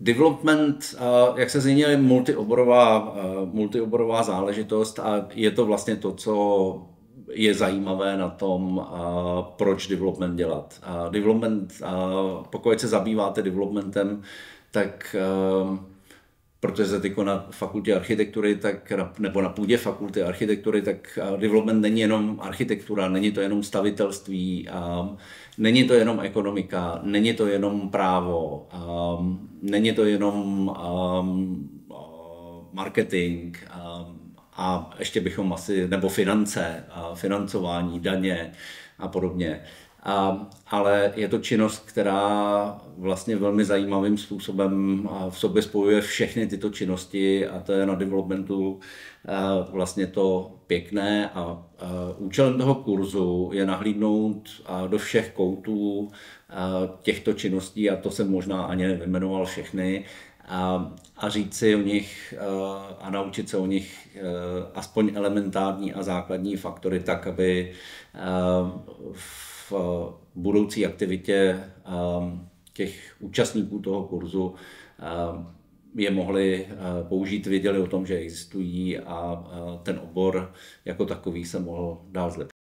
Development, jak se zmínil, je multioborová, multioborová záležitost a je to vlastně to, co je zajímavé na tom, proč development dělat. Development, pokud se zabýváte developmentem, tak protože teď na fakultě architektury, tak, nebo na půdě fakulty architektury, tak development není jenom architektura, není to jenom stavitelství, není to jenom ekonomika, není to jenom právo, není to jenom marketing a ještě bychom asi, nebo finance, financování, daně a podobně. A, ale je to činnost, která vlastně velmi zajímavým způsobem v sobě spojuje všechny tyto činnosti a to je na developmentu vlastně to pěkné a, a účelem toho kurzu je nahlídnout do všech koutů těchto činností a to jsem možná ani nevymenoval všechny a, a říct si o nich a naučit se o nich aspoň elementární a základní faktory tak, aby v v budoucí aktivitě ehm, těch účastníků toho kurzu ehm, je mohli eh, použít, věděli o tom, že existují a ten obor jako takový se mohl dál zlepšit.